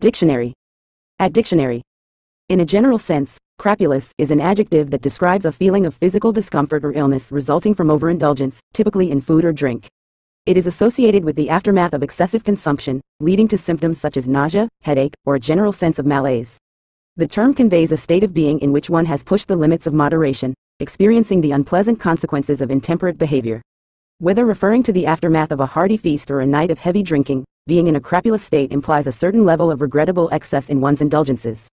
Dictionary. At dictionary. In a general sense, crapulous is an adjective that describes a feeling of physical discomfort or illness resulting from overindulgence, typically in food or drink. It is associated with the aftermath of excessive consumption, leading to symptoms such as nausea, headache, or a general sense of malaise. The term conveys a state of being in which one has pushed the limits of moderation, experiencing the unpleasant consequences of intemperate behavior. Whether referring to the aftermath of a hearty feast or a night of heavy drinking, being in a crapulous state implies a certain level of regrettable excess in one's indulgences.